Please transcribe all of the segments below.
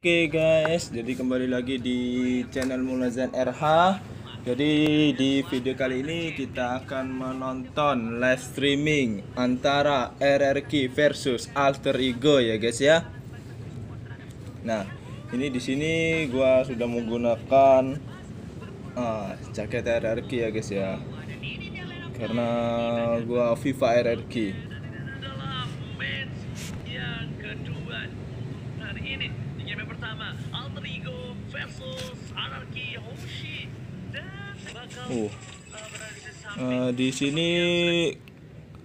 Oke guys, jadi kembali lagi di channel Mulazan RH. Jadi di video kali ini kita akan menonton live streaming antara RRQ versus Alter Ego ya guys ya. Nah, ini di sini gua sudah menggunakan ah, jaket RRQ ya guys ya. Karena gua FIFA RRQ. ini game pertama Alter Ego versus Anarchy Hoshi dan bakal Uh. uh, di Eh, sini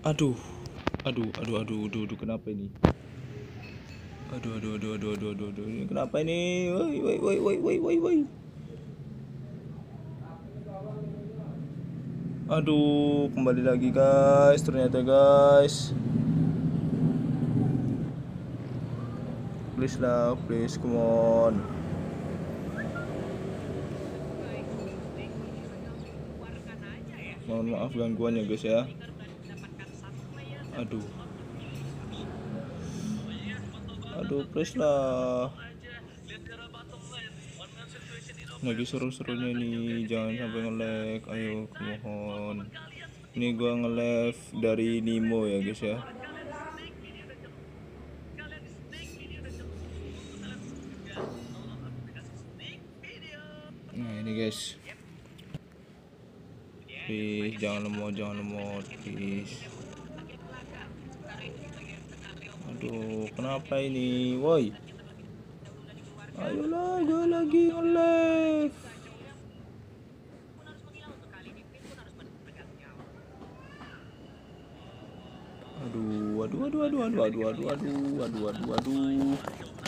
aduh aduh aduh aduh aduh, aduh kenapa ini aduh aduh aduh aduh aduh aduh, aduh. Ini kenapa ini woi woi woi woi woi woi woi aduh kembali lagi guys ternyata guys please lah please come on. Mohon maaf gangguan ya guys ya. Aduh. Aduh please lah. Lagi seru-serunya ini jangan sampai nge-lag. Ayo mohon ini gua nge-live dari Nimo ya guys ya ini guys. Please jangan lemot jangan lemot please. Aduh kenapa ini? Woi. Ayolah gue lagi nge-live. Aduh aduh aduh aduh aduh aduh aduh aduh aduh aduh aduh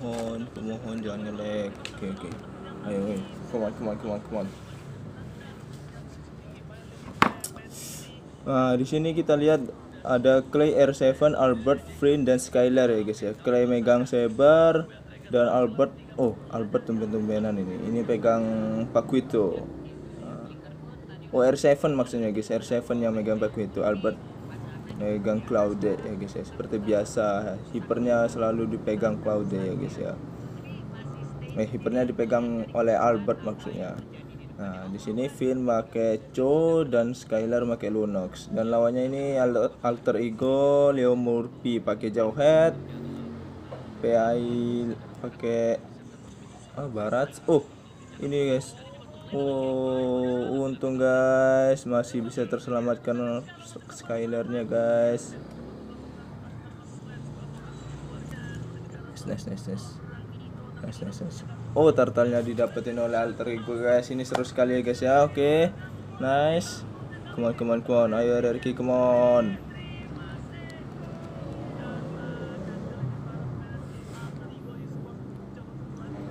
mohon mohon jangan nge-lag oke oke ayo ayo come on come on come on come on Nah, di sini kita lihat ada Clay R7, Albert, Flynn dan Skylar ya guys ya. Clay megang saber dan Albert oh, Albert tumben-tumbenan ini. Ini pegang Paquito. Nah. Oh, R7 maksudnya guys. R7 yang megang Paquito, Albert megang Claude ya guys ya. Seperti biasa, hipernya selalu dipegang Claude ya guys ya. Eh, hipernya dipegang oleh Albert maksudnya. Nah, di sini Finn pakai Cho dan Skylar pakai Lunox. Dan lawannya ini Al- Alter Ego, Leo Murphy pakai Jauhead, PI pakai ah Barat. Oh, ini guys. Oh, untung guys masih bisa terselamatkan Skylarnya guys. Nice, nice, nice. Nice, nice, nice. Oh, turtle-nya didapetin oleh alter ego guys. Ini seru sekali ya guys ya. Oke. Nice. Come on, come on, come on. Ayo RRQ, come on.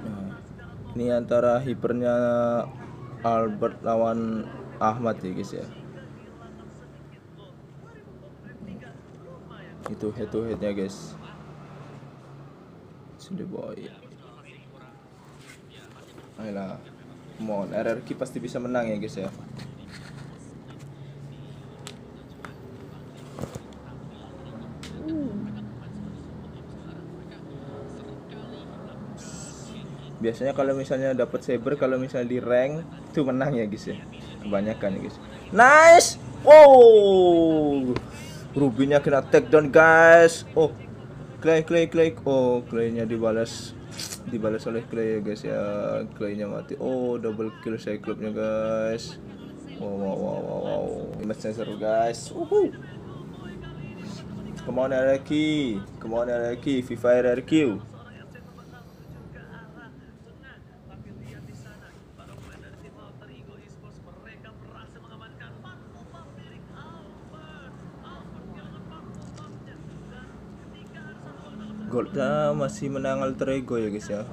Nah, ini antara hipernya Albert lawan Ahmad ya guys ya. Itu head to headnya guys. Sudah boy. Ayolah. Come on, RRQ pasti bisa menang ya guys ya. Biasanya kalau misalnya dapat saber kalau misalnya di rank itu menang ya guys ya. Kebanyakan ya guys. Nice. Wow. Rubinya kena take down guys. Oh. Clay clay clay. Oh, claynya dibalas dibalas oleh Clay ya guys ya Claynya mati oh double kill Cyclops-nya guys wow wow wow wow, wow. matchnya seru guys Uhu. come on RRQ come on RRQ FIFA RRQ Goldnya masih menang alter ego ya guys ya.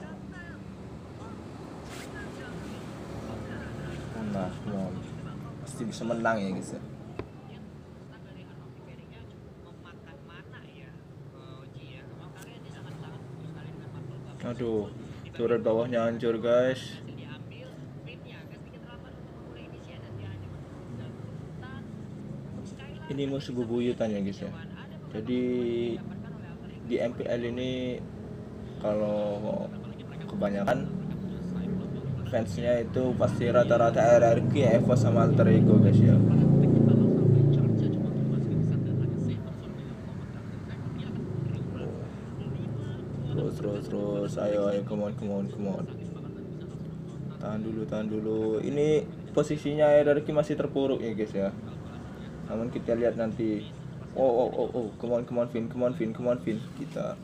Nah, mau pasti bisa menang ya guys ya. Aduh, turret bawahnya hancur guys. Ini musuh bebuyutan ya guys ya. Jadi di MPL ini kalau kebanyakan fansnya itu pasti rata-rata RRQ, Evo sama Alter Ego guys ya. Terus terus terus, ayo ayo come on come on come on. Tahan dulu tahan dulu. Ini posisinya RRQ masih terpuruk ya guys ya. Namun kita lihat nanti. Oh oh oh oh, come on come on Vin, come on Vin, come on Vin. Kita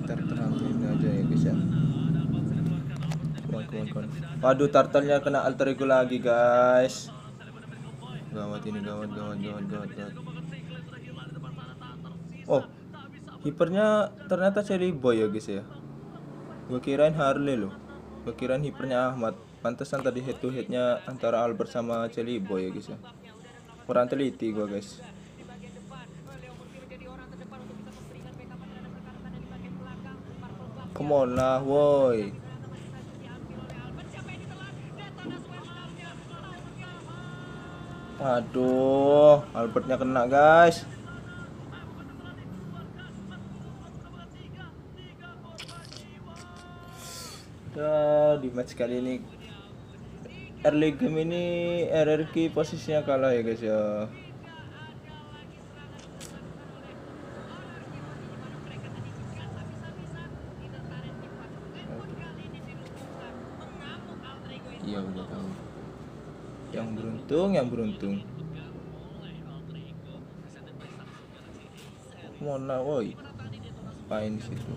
kita terangin aja ya guys ya. Come on, come on, come on. Waduh, turtle-nya kena alter ego lagi guys. Gawat ini gawat gawat gawat gawat gawat. Oh, hipernya ternyata Cherry Boy ya guys ya. Gue kirain Harley loh. Gue kirain hipernya Ahmad. Pantesan tadi head to headnya antara Albert sama Cherry Boy ya guys ya. Kurang teliti gue guys. Come on lah, woi. Aduh, Albertnya kena guys. Ya, di match kali ini early game ini RRQ posisinya kalah ya guys ya. Iya udah tahu. Yang beruntung, yang beruntung. Mona, woi. Apain di situ?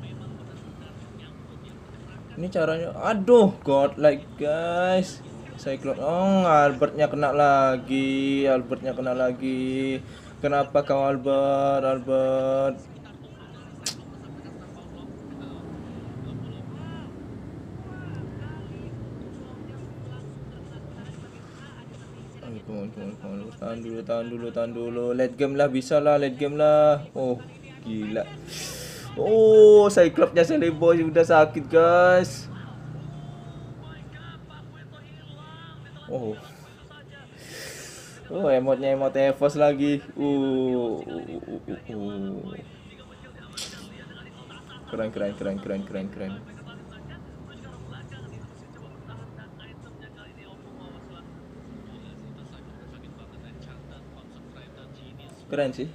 Ini caranya, aduh, god like guys. Cyclone, oh Albertnya kena lagi, Albertnya kena lagi. Kenapa kau Albert, Albert? Come on. Tahan dulu, tahan dulu, tahan dulu. Late game lah, bisa lah, late game lah. Oh, gila. Oh, Cyclops-nya Sally Boy udah sakit, guys. Emotnya emot Evos lagi. Uh, uh, uh, uh. Keren, keren, keren, keren, keren, keren. Keren sih.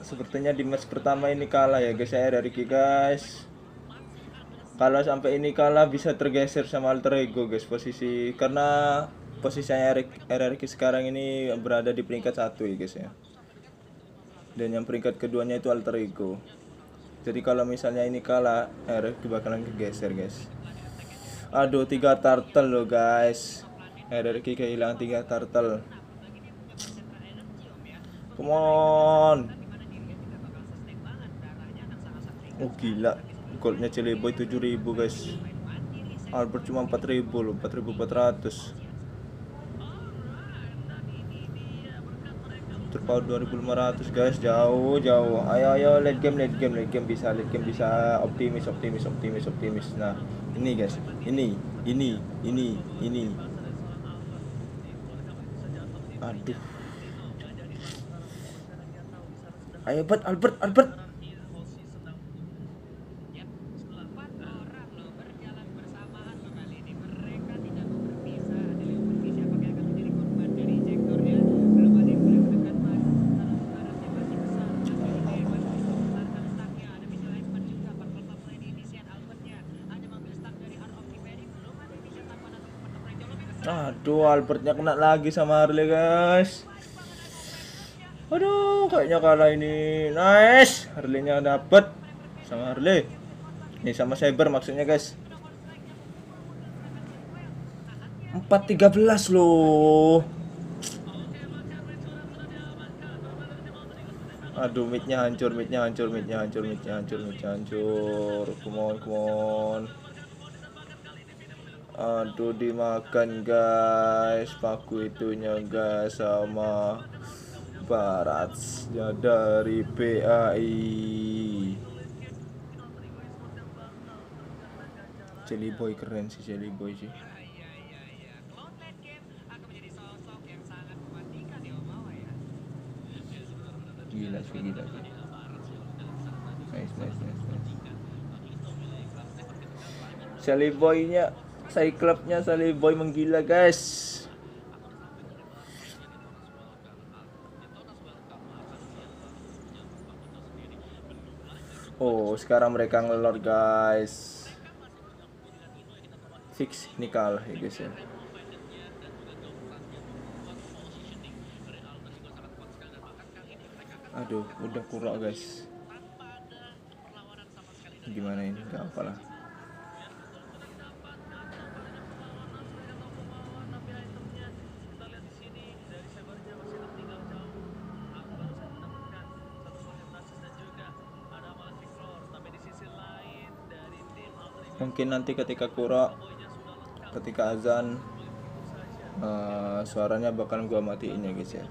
Sepertinya di match pertama ini kalah ya guys ya dari Ki guys. Kalau sampai ini kalah bisa tergeser sama alter ego guys posisi karena posisinya RRQ sekarang ini berada di peringkat satu ya guys ya. Dan yang peringkat keduanya itu alter ego. Jadi kalau misalnya ini kalah RRQ bakalan kegeser guys. Aduh tiga turtle loh guys. RRQ kehilangan tiga turtle. Come on. Oh gila Goldnya Celeboy 7000 guys. Albert cuma 4000 loh 4400 Terpaut 2500 guys. Jauh jauh. Ayo ayo late game late game late game bisa late game bisa. Optimis optimis optimis optimis. Nah ini guys. Ini ini ini ini. Aduh. Ayo Albert Albert Albert Aduh, Albertnya kena lagi sama Harley, guys. Aduh, kayaknya kalah ini. Nice. Harley-nya dapet sama Harley. Ini sama Cyber maksudnya, guys. 413 loh. Aduh, midnya hancur, midnya hancur, midnya hancur, midnya hancur, midnya hancur. Come on, come on. Aduh dimakan guys. Paku itunya guys sama baratnya dari PAI. Jelly Boy keren sih Jelly Boy sih. Gila sih gila sih. Nice nice nice nice. Jelly Boynya Cyclops-nya Sally Boy menggila guys Oh sekarang mereka ngelor guys Fix ini ya guys ya Aduh, udah kurang guys. Gimana ini? Gak apa lah. Mungkin nanti ketika kura, ketika azan, eh, suaranya bakal gua matiin ya guys ya.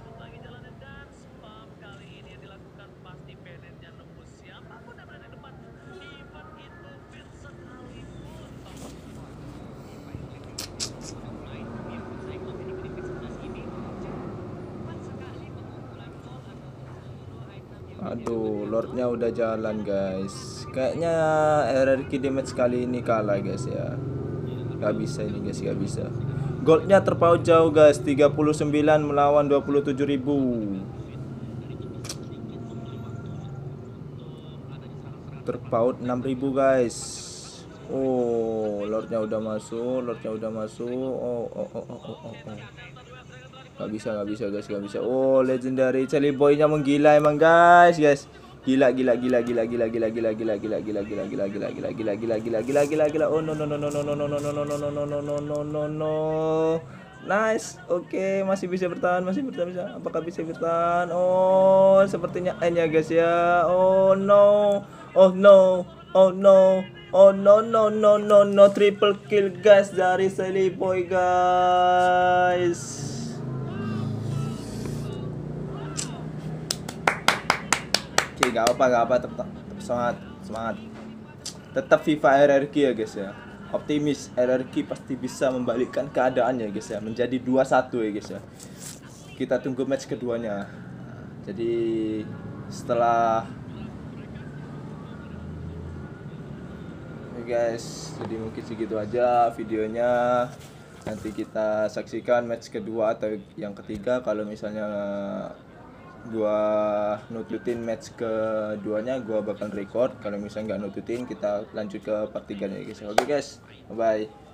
Aduh, Lordnya udah jalan guys. Kayaknya RRQ damage kali ini kalah guys ya. Gak bisa ini guys, gak bisa. Goldnya terpaut jauh guys, 39 melawan 27.000 Terpaut 6.000 guys. Oh, Lordnya udah masuk, Lordnya udah masuk. Oh, oh, oh, oh, oh, oh. Oh. Gak bisa, gak bisa guys, gak bisa. Oh, legendary Charlie Boy-nya menggila emang guys, guys. Gila, gila, gila, gila, gila, gila, gila, gila, gila, gila, gila, gila, gila, gila, gila, gila, gila, gila, gila, gila. Oh no no no no no no no no no no no no no no no no no no. Nice. Oke, masih bisa bertahan, masih bertahan bisa. Apakah bisa bertahan? Oh, sepertinya N ya guys ya. Oh no. Oh no. Oh no. Oh no no no no no triple kill guys dari Sally Boy guys. Oke, gak apa, gak apa, tetap, tetap semangat, semangat. Tetap FIFA RRQ ya guys ya. Optimis RRQ pasti bisa membalikkan keadaan ya guys ya, menjadi 2-1 ya guys ya. Kita tunggu match keduanya. Jadi setelah Oke guys, jadi mungkin segitu aja videonya. Nanti kita saksikan match kedua atau yang ketiga kalau misalnya gua nututin match keduanya gua bakal record. Kalau misalnya nggak nututin kita lanjut ke part 3 nya guys oke guys. Bye bye